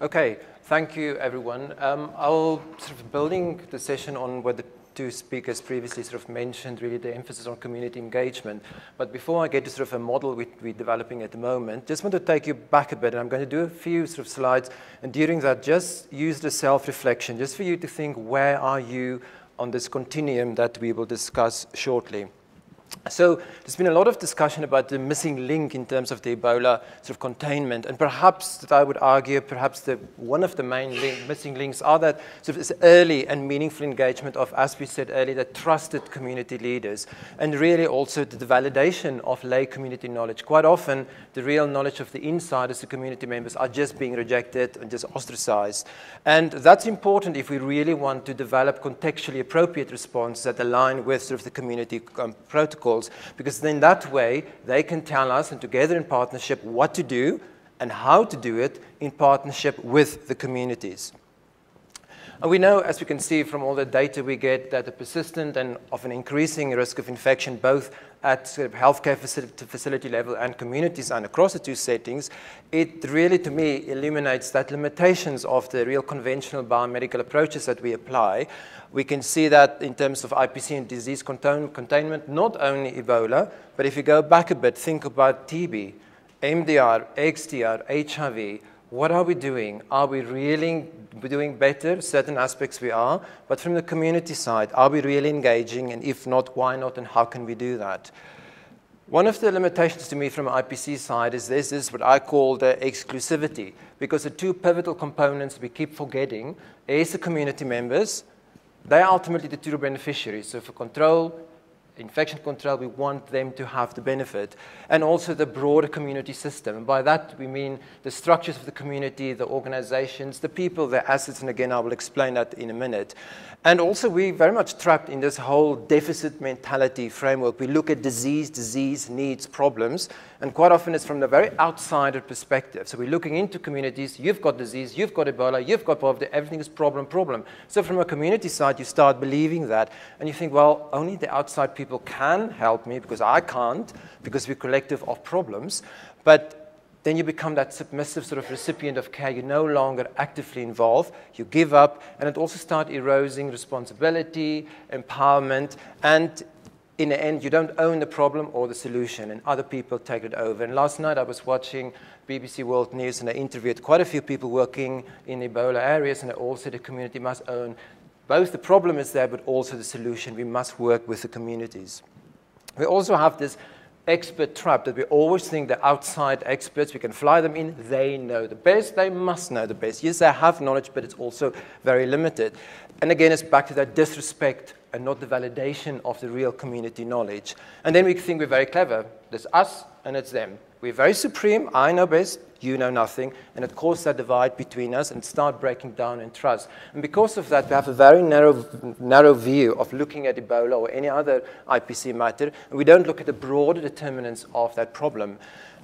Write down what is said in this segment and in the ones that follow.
Okay, thank you everyone. Um, I'll sort of building the session on what the two speakers previously sort of mentioned, really the emphasis on community engagement. But before I get to sort of a model we, we're developing at the moment, just want to take you back a bit, and I'm going to do a few sort of slides, and during that, just use the self-reflection, just for you to think, where are you on this continuum that we will discuss shortly. So there's been a lot of discussion about the missing link in terms of the Ebola sort of containment, and perhaps that I would argue, perhaps the, one of the main link, missing links are that sort of early and meaningful engagement of, as we said earlier, the trusted community leaders, and really also the validation of lay community knowledge. Quite often, the real knowledge of the insiders, the community members, are just being rejected and just ostracized, and that's important if we really want to develop contextually appropriate responses that align with sort of the community um, protocol protocols, because then that way they can tell us and together in partnership what to do and how to do it in partnership with the communities. And we know, as we can see from all the data we get, that a persistent and often increasing risk of infection, both at sort of healthcare facility, facility level and communities and across the two settings, it really, to me, illuminates that limitations of the real conventional biomedical approaches that we apply. We can see that in terms of IPC and disease contain containment, not only Ebola, but if you go back a bit, think about TB, MDR, XDR, HIV, what are we doing? Are we really doing better? Certain aspects we are. But from the community side, are we really engaging? And if not, why not? And how can we do that? One of the limitations to me from IPC side is this is what I call the exclusivity. Because the two pivotal components we keep forgetting is the community members. They are ultimately the true beneficiaries. So for control, infection control, we want them to have the benefit, and also the broader community system. And by that, we mean the structures of the community, the organizations, the people, the assets, and again, I will explain that in a minute. And also, we're very much trapped in this whole deficit mentality framework. We look at disease, disease needs, problems, and quite often it's from the very outsider perspective. So we're looking into communities, you've got disease, you've got Ebola, you've got poverty, everything is problem, problem. So from a community side, you start believing that, and you think, well, only the outside people can help me because I can't, because we're collective of problems. But then you become that submissive sort of recipient of care. You're no longer actively involved. You give up, and it also starts eroding responsibility, empowerment, and in the end, you don't own the problem or the solution, and other people take it over. And last night I was watching BBC World News, and I interviewed quite a few people working in Ebola areas, and all said the community must own both the problem is there, but also the solution. We must work with the communities. We also have this expert trap that we always think the outside experts, we can fly them in, they know the best, they must know the best. Yes, they have knowledge, but it's also very limited. And again, it's back to that disrespect and not the validation of the real community knowledge. And then we think we're very clever. There's us and it's them. We're very supreme, I know best, you know nothing, and it causes that divide between us and start breaking down in trust. And because of that, we have a very narrow, narrow view of looking at Ebola or any other IPC matter, and we don't look at the broader determinants of that problem.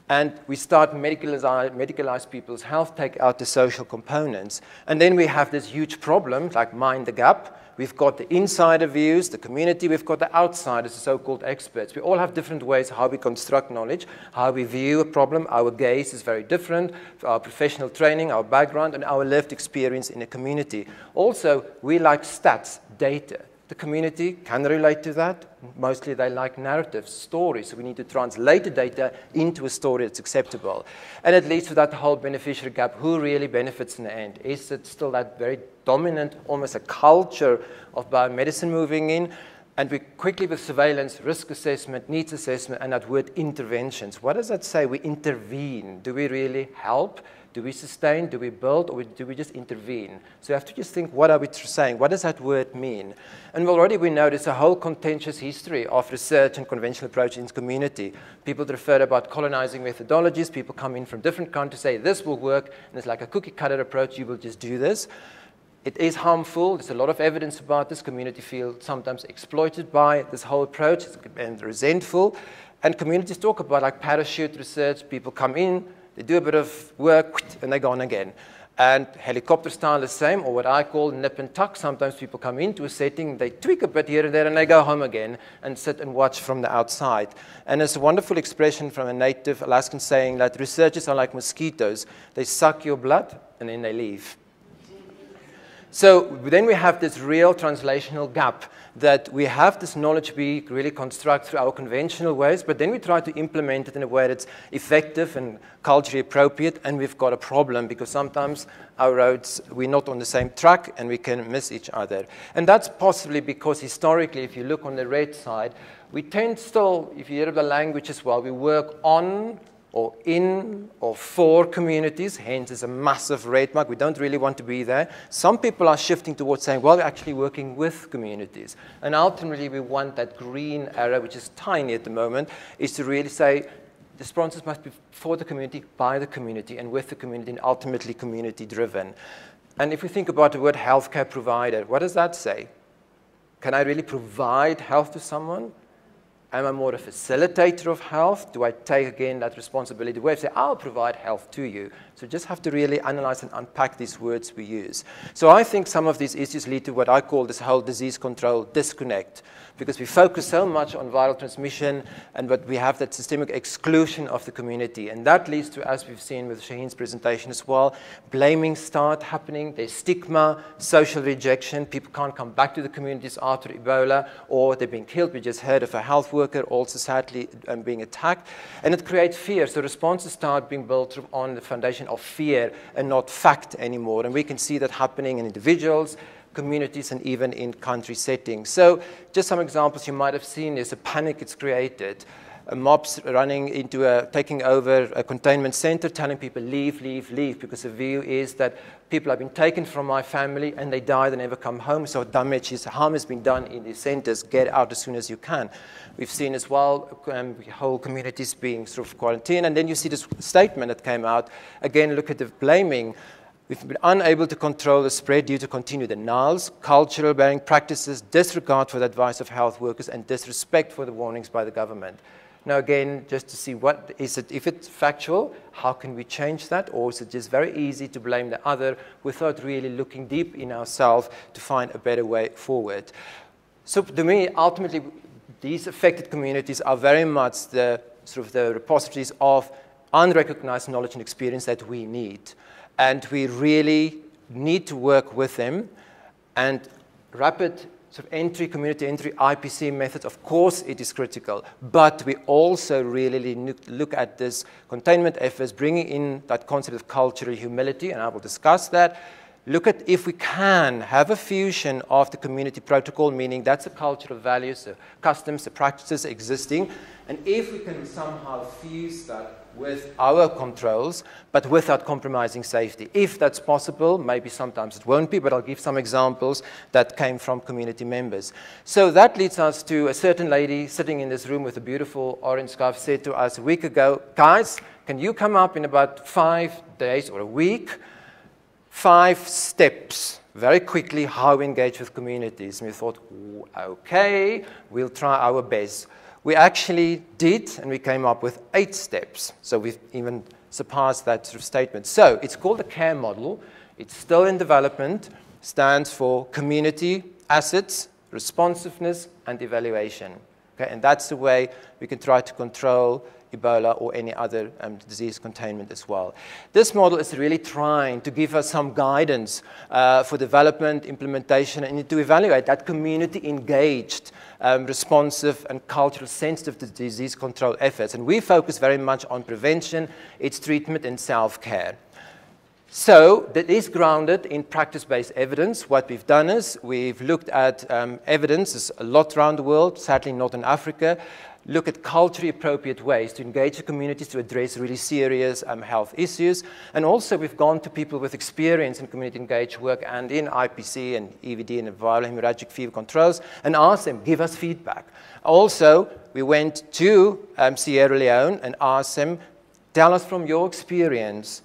And we start medicalize, medicalize people's health, take out the social components. And then we have this huge problem, like mind the gap, We've got the insider views, the community, we've got the outsiders, the so-called experts. We all have different ways how we construct knowledge, how we view a problem. Our gaze is very different, our professional training, our background, and our lived experience in a community. Also, we like stats, data. The community can relate to that. Mostly they like narratives, stories. So we need to translate the data into a story that's acceptable. And it leads to that whole beneficiary gap. Who really benefits in the end? Is it still that very dominant, almost a culture of biomedicine moving in? And we quickly with surveillance, risk assessment, needs assessment, and that word interventions. What does that say? We intervene. Do we really help? Do we sustain? Do we build? Or do we just intervene? So you have to just think, what are we saying? What does that word mean? And already we know there's a whole contentious history of research and conventional approach in the community. People refer about colonizing methodologies. People come in from different countries, say this will work, and it's like a cookie cutter approach. You will just do this. It is harmful. There's a lot of evidence about this. Community feel sometimes exploited by this whole approach and resentful. And communities talk about like parachute research. People come in, they do a bit of work, and they're gone again. And helicopter style the same, or what I call nip and tuck. Sometimes people come into a setting, they tweak a bit here and there, and they go home again and sit and watch from the outside. And there's a wonderful expression from a native Alaskan saying that researchers are like mosquitoes. They suck your blood, and then they leave. So then we have this real translational gap that we have this knowledge we really construct through our conventional ways, but then we try to implement it in a way that's effective and culturally appropriate, and we've got a problem because sometimes our roads, we're not on the same track and we can miss each other. And that's possibly because historically, if you look on the red side, we tend still, if you hear the language as well, we work on or in or for communities, hence it's a massive red mark. We don't really want to be there. Some people are shifting towards saying, well, we're actually working with communities. And ultimately, we want that green arrow, which is tiny at the moment, is to really say, the sponsors must be for the community, by the community, and with the community, and ultimately community driven. And if we think about the word healthcare provider, what does that say? Can I really provide health to someone? Am I more a facilitator of health? Do I take again that responsibility where I say, I'll provide health to you? So you just have to really analyze and unpack these words we use. So I think some of these issues lead to what I call this whole disease control disconnect because we focus so much on viral transmission and but we have that systemic exclusion of the community. And that leads to, as we've seen with Shaheen's presentation as well, blaming start happening. There's stigma, social rejection. People can't come back to the communities after Ebola or they're being killed. We just heard of a health worker also sadly um, being attacked. And it creates fear. So responses start being built on the foundation of fear and not fact anymore. And we can see that happening in individuals, communities and even in country settings. So just some examples you might have seen is a panic it's created. A mobs running into a, taking over a containment center, telling people leave, leave, leave, because the view is that people have been taken from my family and they die, they never come home, so damage is, harm has been done in these centers, get out as soon as you can. We've seen as well um, whole communities being sort of quarantined, and then you see this statement that came out, again, look at the blaming We've been unable to control the spread due to continued denials, cultural burying practices, disregard for the advice of health workers, and disrespect for the warnings by the government. Now, again, just to see what is it, if it's factual, how can we change that? Or is it just very easy to blame the other without really looking deep in ourselves to find a better way forward? So, to me, ultimately, these affected communities are very much the sort of the repositories of unrecognized knowledge and experience that we need and we really need to work with them. And rapid sort of entry, community entry, IPC methods, of course it is critical, but we also really need to look at this containment efforts, bringing in that concept of cultural humility, and I will discuss that. Look at if we can have a fusion of the community protocol, meaning that's the cultural values, the customs, the practices existing, and if we can somehow fuse that with our controls, but without compromising safety. If that's possible, maybe sometimes it won't be, but I'll give some examples that came from community members. So that leads us to a certain lady sitting in this room with a beautiful orange scarf said to us a week ago, guys, can you come up in about five days or a week? Five steps very quickly how we engage with communities. And we thought, okay, we'll try our best we actually did, and we came up with eight steps. So we've even surpassed that sort of statement. So it's called the CARE model. It's still in development, stands for community, assets, responsiveness, and evaluation. Okay? And that's the way we can try to control Ebola or any other um, disease containment as well. This model is really trying to give us some guidance uh, for development, implementation, and to evaluate that community engaged, um, responsive, and cultural sensitive to disease control efforts. And we focus very much on prevention, its treatment, and self-care. So that is grounded in practice-based evidence. What we've done is we've looked at um, evidence, a lot around the world, sadly not in Africa, look at culturally appropriate ways to engage the communities to address really serious um, health issues. And also we've gone to people with experience in community engaged work and in IPC and EVD and viral hemorrhagic fever controls and asked them, give us feedback. Also, we went to um, Sierra Leone and asked them, tell us from your experience,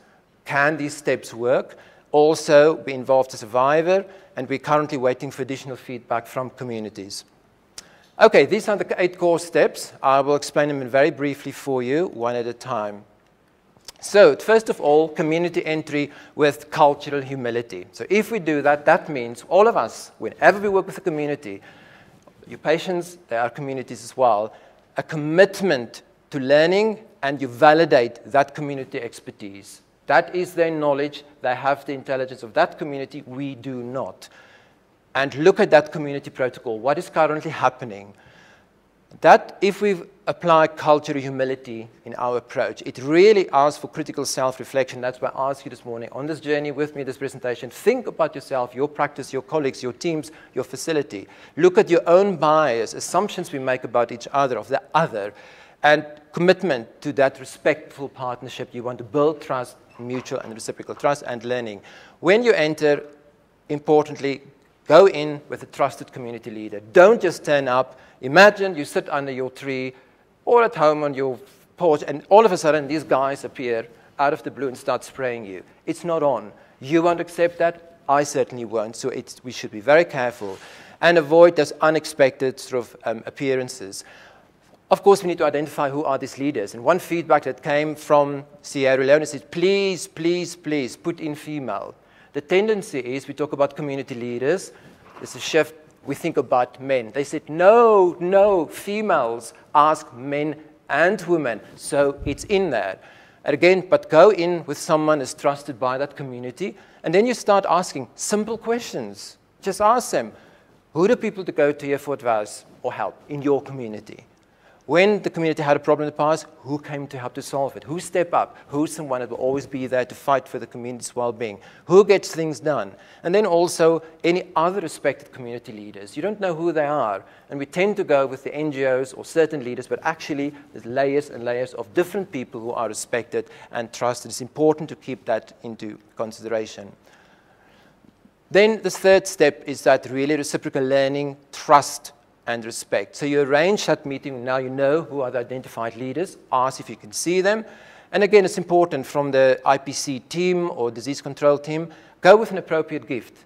can these steps work? Also, be involved a survivor, and we're currently waiting for additional feedback from communities. Okay, these are the eight core steps. I will explain them very briefly for you, one at a time. So, first of all, community entry with cultural humility. So, if we do that, that means all of us, whenever we work with a community, your patients, they are communities as well, a commitment to learning and you validate that community expertise That is their knowledge. They have the intelligence of that community. We do not. And look at that community protocol. What is currently happening? That, if we apply cultural humility in our approach, it really asks for critical self-reflection. That's why I asked you this morning, on this journey with me, this presentation, think about yourself, your practice, your colleagues, your teams, your facility. Look at your own bias, assumptions we make about each other, of the other, and commitment to that respectful partnership. You want to build trust, mutual and reciprocal trust, and learning. When you enter, importantly, go in with a trusted community leader. Don't just turn up Imagine you sit under your tree or at home on your porch, and all of a sudden these guys appear out of the blue and start spraying you. It's not on. You won't accept that. I certainly won't. So we should be very careful and avoid those unexpected sort of um, appearances. Of course, we need to identify who are these leaders. And one feedback that came from Sierra Leone is, please, please, please, put in female. The tendency is we talk about community leaders. There's a shift we think about men. They said, no, no, females ask men and women. So it's in there. And again, but go in with someone who's trusted by that community, and then you start asking simple questions. Just ask them, who the people to go to here for advice or help in your community? When the community had a problem in the past, who came to help to solve it? Who stepped up? Who's someone that will always be there to fight for the community's well-being? Who gets things done? And then also any other respected community leaders. You don't know who they are. And we tend to go with the NGOs or certain leaders, but actually there's layers and layers of different people who are respected and trusted. It's important to keep that into consideration. Then the third step is that really reciprocal learning, trust, and respect. So you arrange that meeting. Now you know who are the identified leaders. Ask if you can see them. And again, it's important from the IPC team or disease control team, go with an appropriate gift.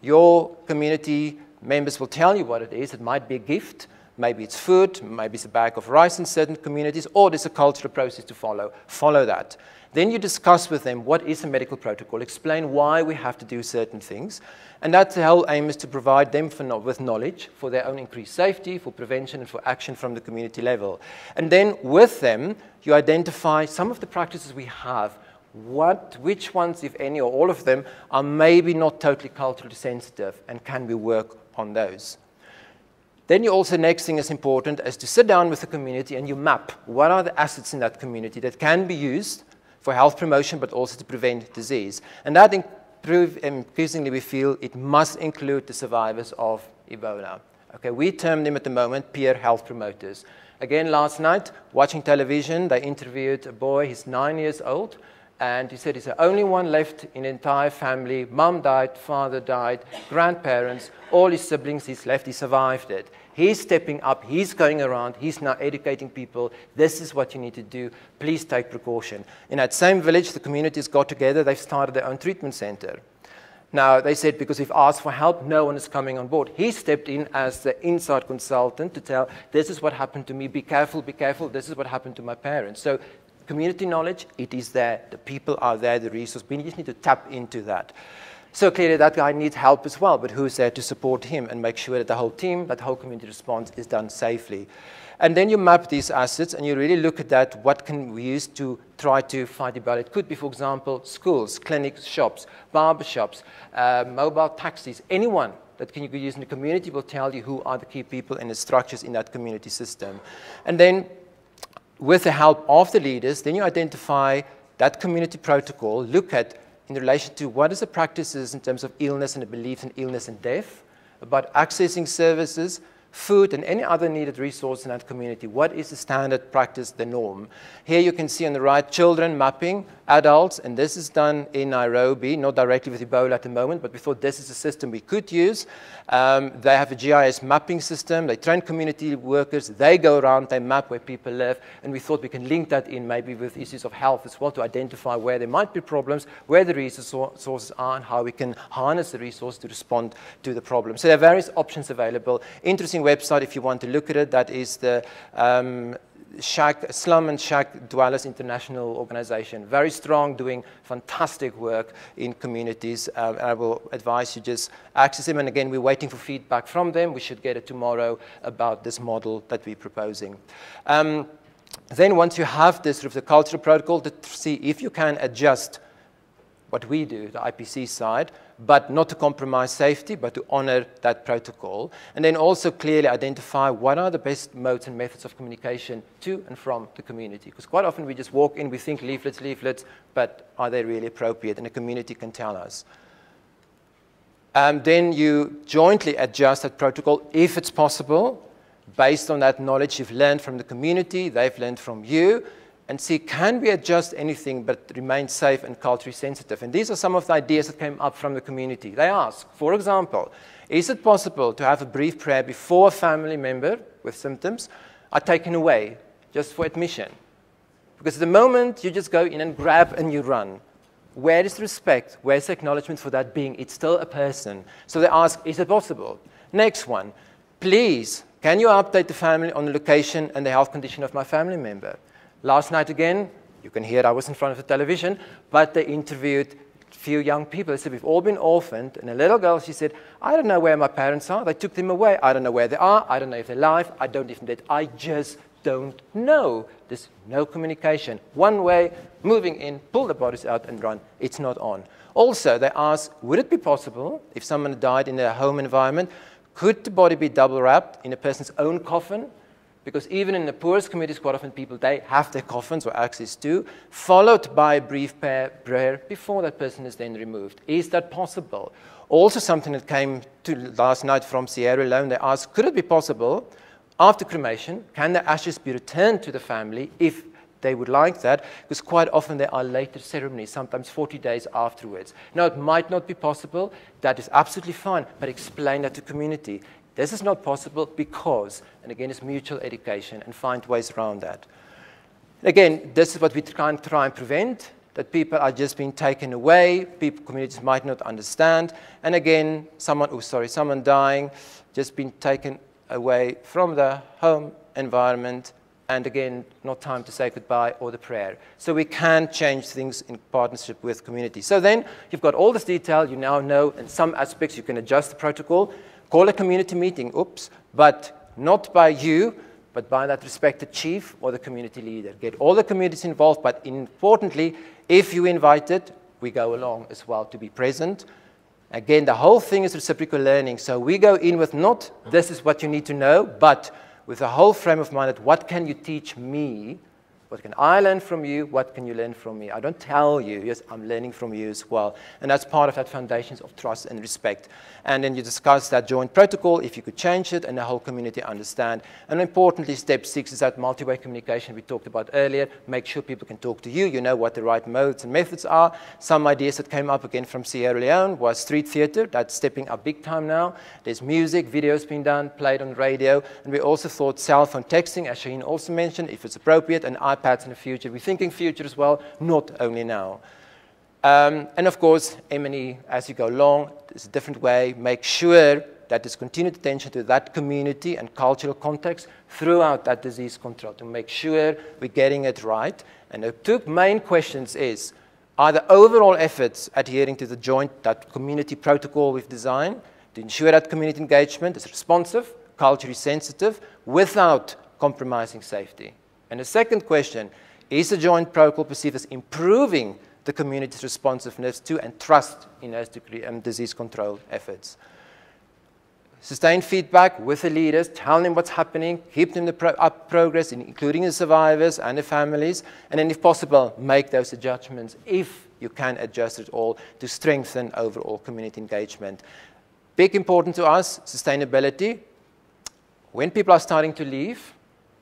Your community members will tell you what it is. It might be a gift. Maybe it's food, maybe it's a bag of rice in certain communities, or there's a cultural process to follow. Follow that. Then you discuss with them what is a medical protocol, explain why we have to do certain things. And that's the whole aim is to provide them no with knowledge for their own increased safety, for prevention, and for action from the community level. And then with them, you identify some of the practices we have what, which ones, if any, or all of them, are maybe not totally culturally sensitive, and can we work on those? Then you also, next thing is important, is to sit down with the community and you map what are the assets in that community that can be used for health promotion, but also to prevent disease. And that increasingly we feel it must include the survivors of Ebola. Okay, we term them at the moment peer health promoters. Again, last night, watching television, they interviewed a boy, he's nine years old, and he said he's the only one left in the entire family. Mom died, father died, grandparents, all his siblings, he's left, he survived it. He's stepping up, he's going around, he's now educating people. This is what you need to do. Please take precaution. In that same village, the communities got together, they've started their own treatment center. Now, they said because we've asked for help, no one is coming on board. He stepped in as the inside consultant to tell, this is what happened to me, be careful, be careful, this is what happened to my parents. So community knowledge, it is there. The people are there, the resource. We just need to tap into that. So clearly that guy needs help as well, but who's there to support him and make sure that the whole team, that whole community response is done safely. And then you map these assets and you really look at that, what can we use to try to fight Ebola? It could be, for example, schools, clinics, shops, barbershops, uh, mobile taxis, anyone that can you use in the community will tell you who are the key people and the structures in that community system. And then with the help of the leaders, then you identify that community protocol, look at in relation to what is the practices in terms of illness and the beliefs in illness and death, about accessing services, food, and any other needed resource in that community. What is the standard practice, the norm? Here you can see on the right children mapping, adults, and this is done in Nairobi, not directly with Ebola at the moment, but we thought this is a system we could use. Um, they have a GIS mapping system. They train community workers. They go around, they map where people live, and we thought we can link that in maybe with issues of health as well to identify where there might be problems, where the resources are, and how we can harness the resource to respond to the problem. So there are various options available. Interesting website if you want to look at it. That is the um, shack, Slum and Shack Dwellers International Organization. Very strong, doing fantastic work in communities. Uh, I will advise you just access them. And again, we're waiting for feedback from them. We should get it tomorrow about this model that we're proposing. Um, then once you have this sort of the cultural protocol to see if you can adjust what we do, the IPC side, but not to compromise safety, but to honor that protocol. And then also clearly identify what are the best modes and methods of communication to and from the community. Because quite often we just walk in, we think leaflets, leaflets, but are they really appropriate? And the community can tell us. Um, then you jointly adjust that protocol if it's possible, based on that knowledge you've learned from the community, they've learned from you, and see can we adjust anything but remain safe and culturally sensitive. And these are some of the ideas that came up from the community. They ask, for example, is it possible to have a brief prayer before a family member with symptoms are taken away just for admission? Because the moment you just go in and grab and you run, where is respect? Where's the acknowledgement for that being? It's still a person. So they ask, is it possible? Next one, please, can you update the family on the location and the health condition of my family member? Last night again, you can hear it, I was in front of the television, but they interviewed a few young people. They said, we've all been orphaned. And a little girl, she said, I don't know where my parents are. They took them away. I don't know where they are. I don't know if they're alive. I don't even that. I just don't know. There's no communication. One way, moving in, pull the bodies out and run. It's not on. Also, they asked, would it be possible if someone died in their home environment, could the body be double wrapped in a person's own coffin? Because even in the poorest communities, quite often people, they have their coffins or access to, followed by a brief prayer before that person is then removed. Is that possible? Also something that came to last night from Sierra Leone, they asked, could it be possible after cremation, can the ashes be returned to the family if they would like that, because quite often there are later ceremonies, sometimes 40 days afterwards. Now, it might not be possible. That is absolutely fine, but explain that to community. This is not possible because, and again, it's mutual education and find ways around that. Again, this is what we try and, try and prevent, that people are just being taken away, people, communities might not understand, and again, someone, oh, sorry, someone dying, just being taken away from the home environment and again, not time to say goodbye or the prayer. So we can change things in partnership with community. So then you've got all this detail, you now know in some aspects you can adjust the protocol, call a community meeting, oops, but not by you, but by that respected chief or the community leader. Get all the communities involved, but importantly, if you invite it, we go along as well to be present. Again, the whole thing is reciprocal learning. So we go in with not this is what you need to know, but with a whole frame of mind that what can you teach me what can I learn from you? What can you learn from me? I don't tell you. Yes, I'm learning from you as well. And that's part of that foundations of trust and respect. And then you discuss that joint protocol, if you could change it, and the whole community understand. And importantly, step six is that multi-way communication we talked about earlier. Make sure people can talk to you. You know what the right modes and methods are. Some ideas that came up again from Sierra Leone was street theater. That's stepping up big time now. There's music, videos being done, played on radio. And we also thought cell phone texting, as Shaheen also mentioned, if it's appropriate, and iPad iPads in the future. We're thinking future as well, not only now. Um, and of course, M&E, as you go along, is a different way. Make sure that there's continued attention to that community and cultural context throughout that disease control to make sure we're getting it right. And the two main questions is, are the overall efforts adhering to the joint, that community protocol we've designed to ensure that community engagement is responsive, culturally sensitive, without compromising safety? And the second question, is the joint protocol perceived as improving the community's responsiveness to and trust in those um, disease control efforts? Sustained feedback with the leaders, tell them what's happening, keep them the pro up progress, including the survivors and the families, and then if possible, make those adjustments if you can adjust it all to strengthen overall community engagement. Big important to us, sustainability. When people are starting to leave,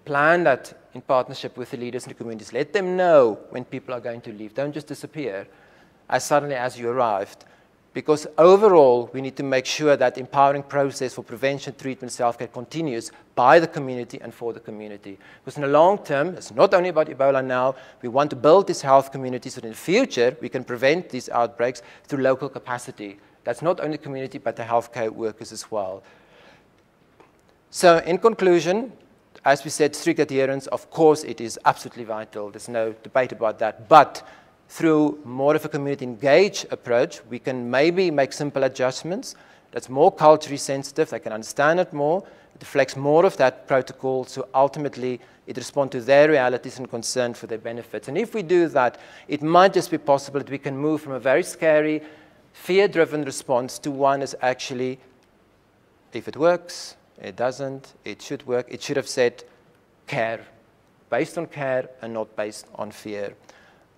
plan that in partnership with the leaders in the communities. Let them know when people are going to leave. Don't just disappear as suddenly as you arrived. Because overall, we need to make sure that empowering process for prevention, treatment, self-care continues by the community and for the community. Because in the long term, it's not only about Ebola now, we want to build this health community so that in the future we can prevent these outbreaks through local capacity. That's not only the community, but the healthcare workers as well. So in conclusion, as we said, strict adherence, of course, it is absolutely vital. There's no debate about that. But through more of a community engaged approach, we can maybe make simple adjustments that's more culturally sensitive, they can understand it more, it reflects more of that protocol, so ultimately it responds to their realities and concern for their benefits. And if we do that, it might just be possible that we can move from a very scary, fear-driven response to one that's actually, if it works, it doesn't, it should work, it should have said care, based on care and not based on fear.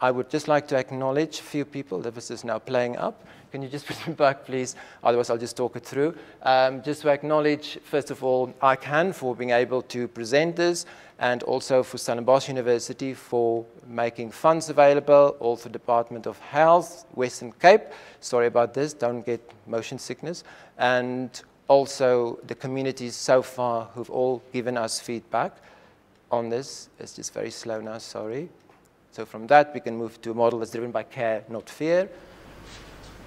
I would just like to acknowledge a few people. This is now playing up. Can you just put them back, please? Otherwise, I'll just talk it through. Um, just to acknowledge, first of all, ICAN for being able to present this, and also for Stellenbosch University for making funds available, also Department of Health, Western Cape. Sorry about this, don't get motion sickness. And also the communities so far who've all given us feedback on this. It's just very slow now, sorry. So from that, we can move to a model that's driven by care, not fear.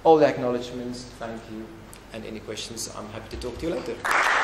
All the acknowledgements, thank you. And any questions, I'm happy to talk to you later.